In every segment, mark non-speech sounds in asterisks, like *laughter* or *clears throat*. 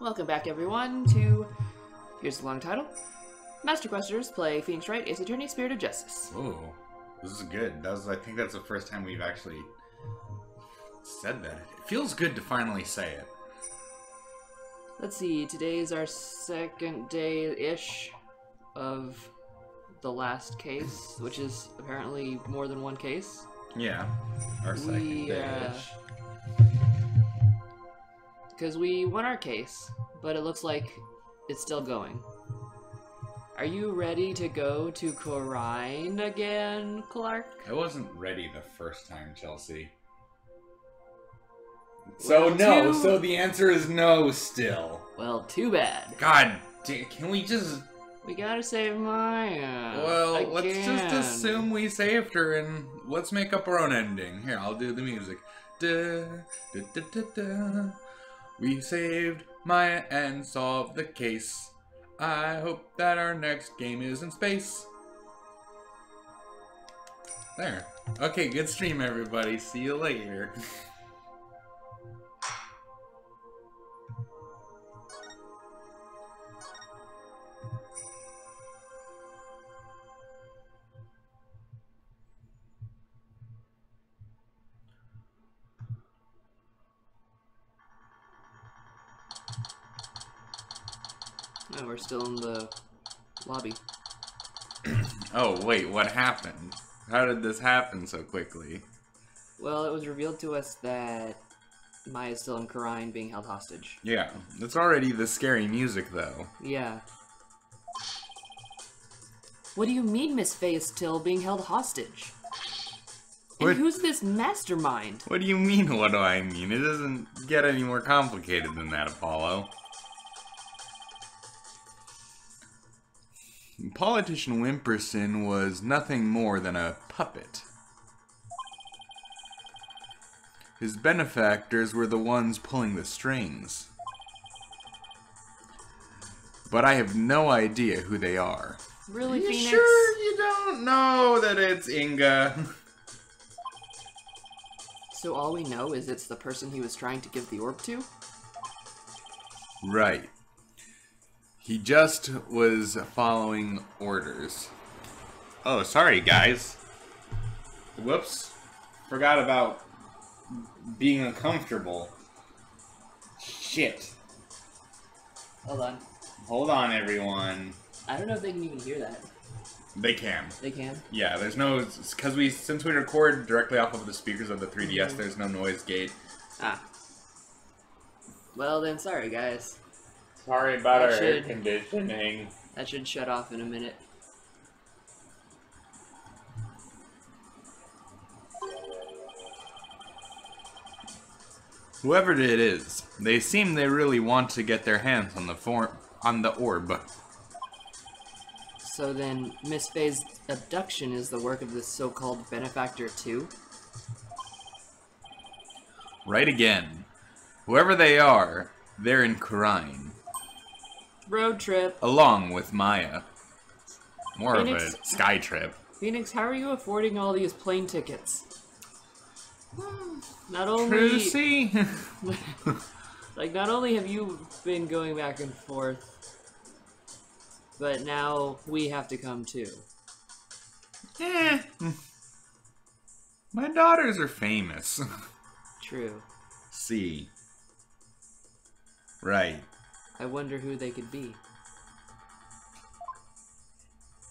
Welcome back, everyone, to here's the long title: Master Questers play Phoenix Wright Ace Attorney: Spirit of Justice. Oh, this is good. That was, I think that's the first time we've actually said that. It feels good to finally say it. Let's see. Today's our second day-ish of the last case, which is apparently more than one case. Yeah, our second We, day. uh, Because we won our case, but it looks like it's still going. Are you ready to go to Khura'in again, Clark? I wasn't ready the first time, Chelsea. So Well, no. two- So the answer is no. Still. Well, too bad. God, can we just? We gotta save Maya. Well, let's just assume we saved her and let's make up our own ending. Here, I'll do the music. Da, da, da, da, da. We saved Maya and solved the case. I hope that our next game is in space. There. Okay, good stream, everybody. See you later. *laughs* still in the lobby. *clears throat* Oh, wait, what happened? How did this happen so quickly? Well, it was revealed to us that Maya's still in Khura'in being held hostage. Yeah, it's already the scary music, though. Yeah. What do you mean Miss Fey is still being held hostage? And What- who's this mastermind? What do you mean, what do I mean? It doesn't get any more complicated than that, Apollo. Politician Wimperson was nothing more than a puppet. His benefactors were the ones pulling the strings. But I have no idea who they are. Really, you Phoenix? sure you don't know that it's Inga? *laughs* So all we know is it's the person he was trying to give the orb to? Right. He just was following orders. Oh, sorry, guys. Whoops. Forgot about being uncomfortable. Shit. Hold on. Hold on, everyone. I don't know if they can even hear that. They can. They can? Yeah, there's no because we since we record directly off of the speakers of the 3DS, there's no noise gate. Ah. Well then, sorry guys. Sorry about our air conditioning. That should shut off in a minute. Whoever it is, they seem they really want to get their hands on the form on the orb. So then, Miss Fey's abduction is the work of this so-called benefactor too? Right again. Whoever they are, they're in Khura'in, Road trip. along with Maya. More of a sky trip. Phoenix, how are you affording all these plane tickets? *sighs* Not only Trucy? *laughs* like not only have you been going back and forth, but now we have to come too. eh. My daughters are famous. *laughs* True. See. Right. I wonder who they could be.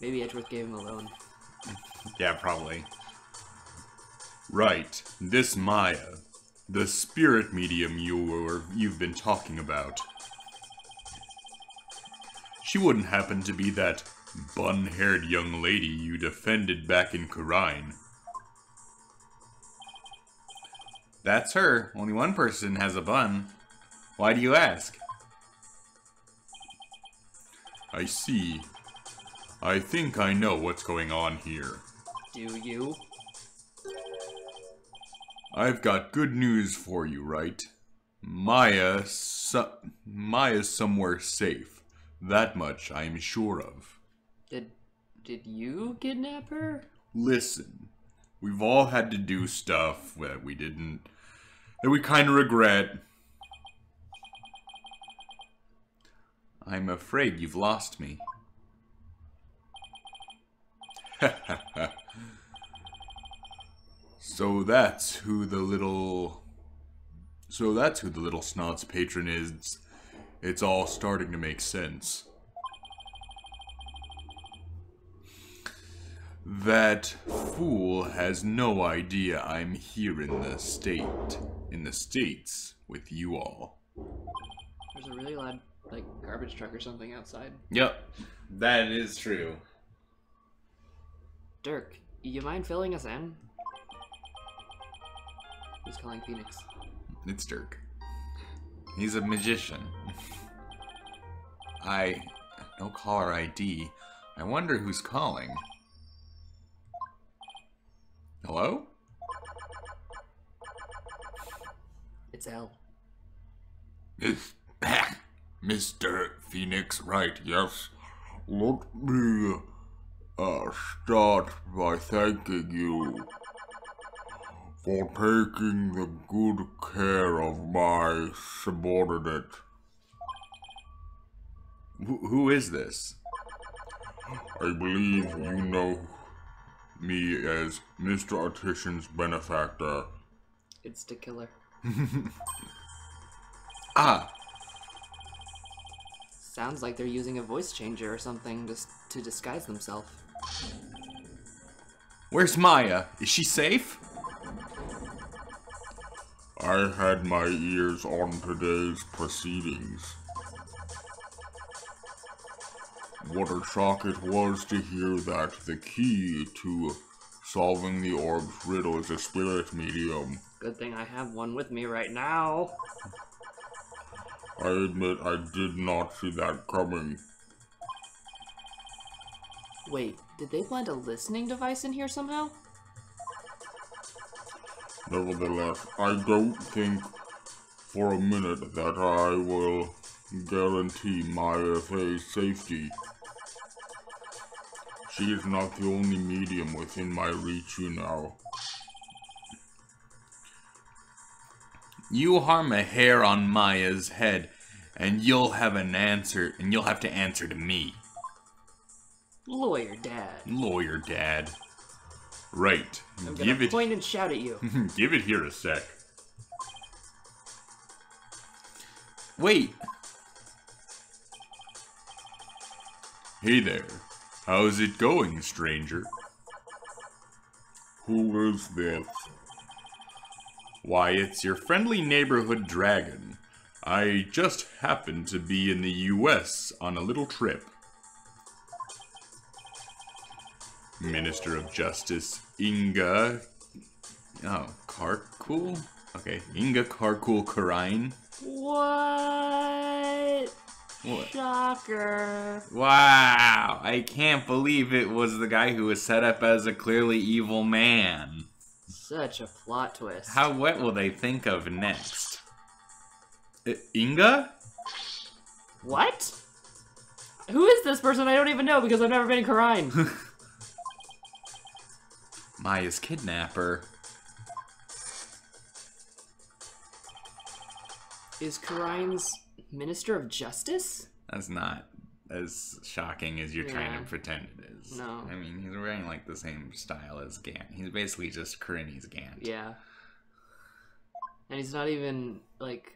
Maybe Edgeworth gave him a loan. Yeah, probably. Right. This Maya. The spirit medium you were you've been talking about. She wouldn't happen to be that bun-haired young lady you defended back in Khura'in. That's her. Only one person has a bun. Why do you ask? I see. I think I know what's going on here. Do you? I've got good news for you, right? Maya, su- Maya's somewhere safe. That much I'm sure of. Did did you kidnap her? Listen, we've all had to do stuff that we didn't, that we kind of regret. I'm afraid you've lost me. *laughs* so that's who the little... So that's who the little snot's patron is. It's all starting to make sense. That fool has no idea I'm here in the state, in the states, with you all. There's a really loud, like, garbage truck or something outside. Yep, that is true. Dirk, you mind filling us in? Who's calling Phoenix? It's Dirk. He's a magician. I... no caller ID. I wonder who's calling. Hello? It's L. Mr. Phoenix, right, yes. Let me uh, start by thanking you for taking the good care of my subordinate. Wh- who is this? I believe you know me as Mr. Atishon's benefactor. It's the killer. *laughs* Ah, Sounds like they're using a voice changer or something just to disguise themselves. where's Maya? Is she safe? I had my ears on today's proceedings. What a shock it was to hear that the key to solving the orb's riddle is a spirit medium. Good thing I have one with me right now. I admit I did not see that coming. Wait, did they plant a listening device in here somehow? Nevertheless, I don't think for a minute that I will guarantee Maya's safety. She is not the only medium within my reach, you know. You harm a hair on Maya's head, and you'll have an answer, and you'll have to answer to me. Lawyer dad. Lawyer Dad. Right. I'm gonna point and shout at you. *laughs* Give it here a sec. Wait. Hey there. How's it going, stranger? Who is this? Why, it's your friendly neighborhood dragon. I just happened to be in the US on a little trip. Minister of Justice Inga. Oh, Karkhuul? Okay, Inga Karkhuul Khura'in. What? What? Shocker. Wow, I can't believe it was the guy who was set up as a clearly evil man. Such a plot twist. How what will they think of next? I- Inga? What? Who is this person? I don't even know because I've never been in Khura'in. *laughs* Maya's kidnapper. is Khura'in's Minister of Justice? That's not as shocking as you're trying to pretend it is. No. I mean, he's wearing like the same style as Gant. He's basically just Karini's Gant. Yeah. And he's not even, like,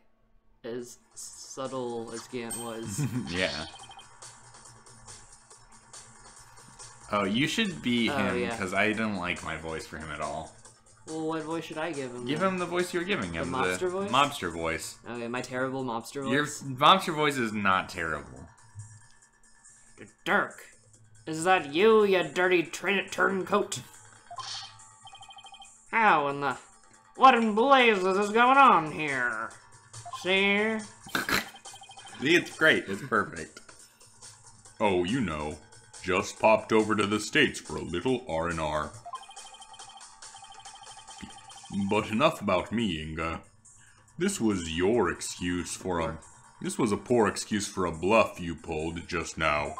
as subtle as Gant was. *laughs* yeah. Oh, you should be Oh, him yeah. because I don't like my voice for him at all. well, what voice should I give him? Give then? him the voice you're giving him. The mobster voice? Mobster voice. Okay, my terrible mobster voice. Your mobster voice is not terrible. Dirk. Is that you, you dirty turncoat? How in the... What in blazes is going on here? *laughs* See? It's great. It's perfect. Oh, you know, just popped over to the states for a little R and R. But enough about me, Inga. This was your excuse for a. This was a poor excuse for a bluff you pulled just now.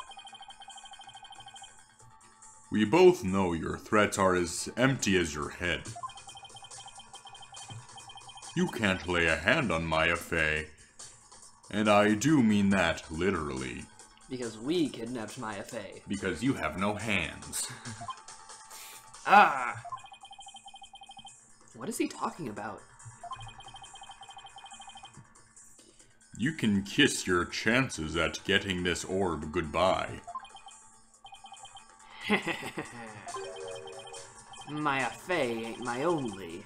We both know your threats are as empty as your head. You can't lay a hand on Maya Fey. And I do mean that literally, Because we kidnapped Maya Fey. because you have no hands. *laughs* Ah! What is he talking about? You can kiss your chances at getting this orb goodbye. *laughs* Maya Fey ain't my only.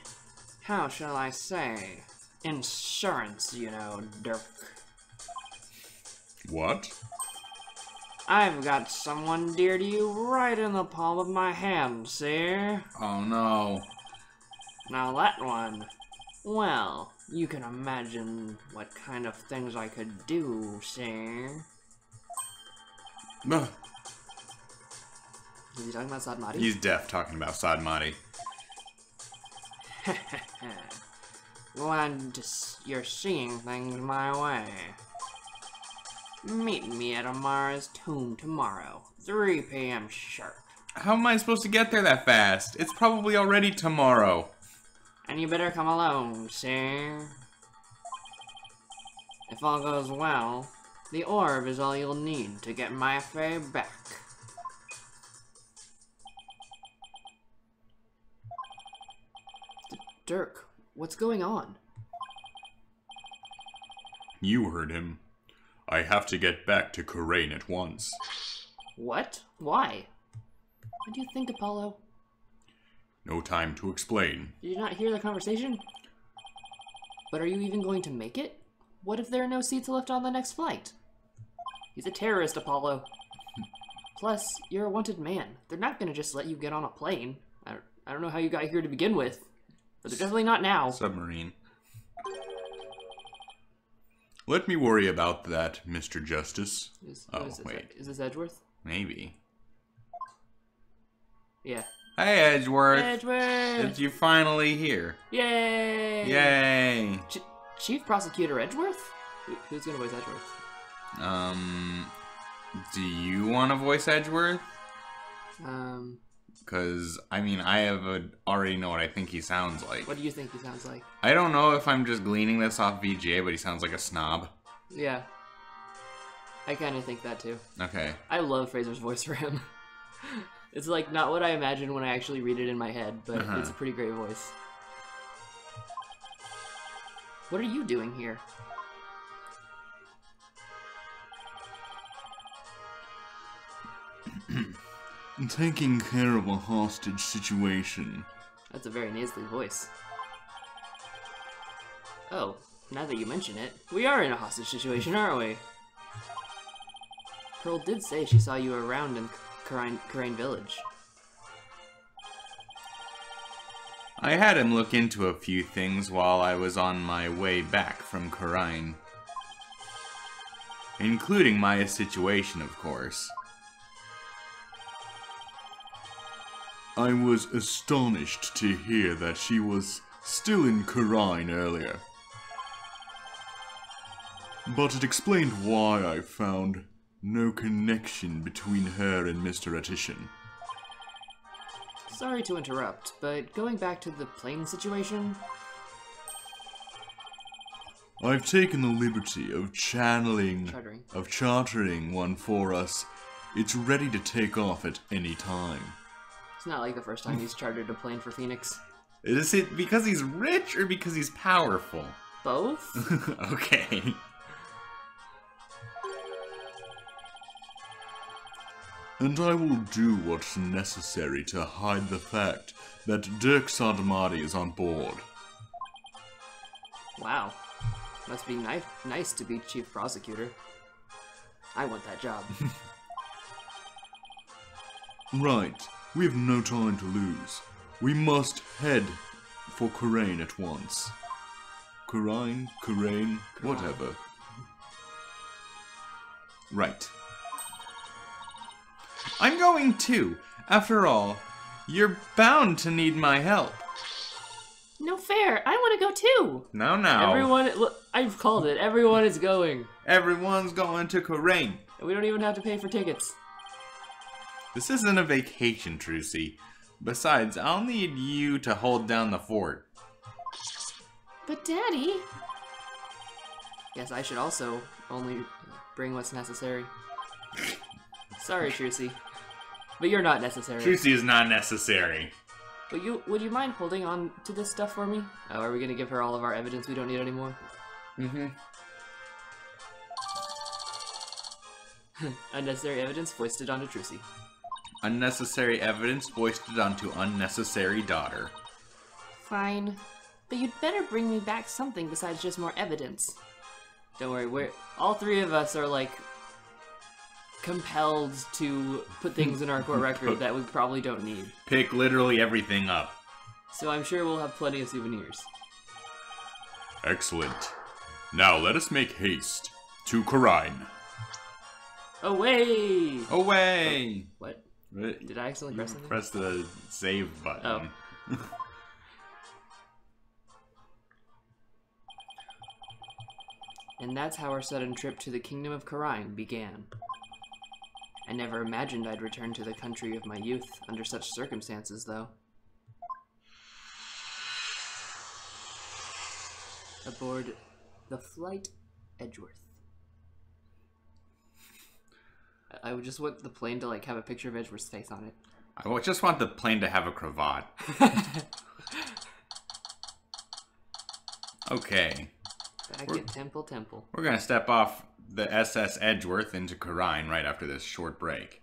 How shall I say? Insurance, you know, Dirk. What? I've got someone dear to you right in the palm of my hand, see? Oh no. Now that one, well, you can imagine what kind of things I could do, see? Is he talking about Sahdmadhi? He's deaf talking about Sahdmadhi. Glad to s- you're seeing things my way. Meet me at Amara's tomb tomorrow, 3 p.m. sharp. How am I supposed to get there that fast? It's probably already tomorrow. And you better come alone, sir. If all goes well, the orb is all you'll need to get my Faye back. Dirk, what's going on? You heard him. I have to get back to Khura'in at once. What? Why? What do you think, Apollo? No time to explain. Did you not hear the conversation? But are you even going to make it? What if there are no seats left on the next flight? He's a terrorist, Apollo. *laughs* Plus, you're a wanted man. They're not gonna just let you get on a plane. I I don't know how you got here to begin with, but they're definitely not now. Submarine. Let me worry about that, Mr. Justice. Is, Oh, is wait. Is this Edgeworth? Maybe. Yeah. Hey, Edgeworth. Edgeworth! Did you finally here? Yay! Yay! Ch- Chief Prosecutor Edgeworth? Who, who's gonna voice Edgeworth? Um, do you want to voice Edgeworth? Um, Because, I mean, I have a, already know what I think he sounds like. what do you think he sounds like? I don't know if I'm just gleaning this off VGA, but he sounds like a snob. Yeah. I kind of think that too. Okay. I love Fraser's voice *laughs* for him. it's like not what I imagine when I actually read it in my head, but Uh-huh. it's a pretty great voice. What are you doing here? Taking care of a hostage situation. That's a very nasally voice. Oh, now that you mention it, we are in a hostage situation, aren't we? Pearl did say she saw you around in Khura'in, Khura'in Village. I had him look into a few things while I was on my way back from Khura'in. Including Maya's situation, of course. I was astonished to hear that she was still in Khura'in earlier. But it explained why I found no connection between her and Mr. Atishon. Sorry to interrupt, but going back to the plane situation, I've taken the liberty of channeling, Chartering. of chartering one for us. It's ready to take off at any time. It's not like the first time he's chartered a plane for Phoenix. Is it because he's rich or because he's powerful? Both? *laughs* okay. And I will do what's necessary to hide the fact that Dirk Sahdmadhi is on board. wow. Must be nice, nice to be chief prosecutor. I want that job. *laughs* Right. We have no time to lose. We must head for Khura'in at once. Khura'in, Khura'in, whatever. Right. I'm going too. After all, you're bound to need my help. no fair! I want to go too! No, no. Everyone, look, I've called it. Everyone is going. Everyone's going to Khura'in. We don't even have to pay for tickets. This isn't a vacation, Trucy. Besides, I'll need you to hold down the fort. But Daddy, Guess I should also only bring what's necessary. Sorry, Trucy. But you're not necessary. Juicy is not necessary. But you would you mind holding on to this stuff for me? Oh, are we gonna give her all of our evidence we don't need anymore? Mm-hmm. *laughs* Unnecessary evidence foisted onto Trucy. Unnecessary evidence foisted onto unnecessary daughter. Fine. But you'd better bring me back something besides just more evidence. Don't worry, we're all three of us are like compelled to put things in our court *laughs* record that we probably don't need. Pick literally everything up. So I'm sure we'll have plenty of souvenirs. Excellent. Now let us make haste to Khura'in. Away! Away! Oh, what? What? Did I accidentally press something? Press the save button. Oh. *laughs* And that's how our sudden trip to the kingdom of Khura'in began. I never imagined I'd return to the country of my youth under such circumstances, though. Aboard the Flight Edgeworth. I- would just want the plane to like have a picture of Edgeworth's face on it. I wa- just want the plane to have a cravat. *laughs* Okay. Back We're- at Temple Temple. We're gonna step off the SS Edgeworth into Khura'in right after this short break.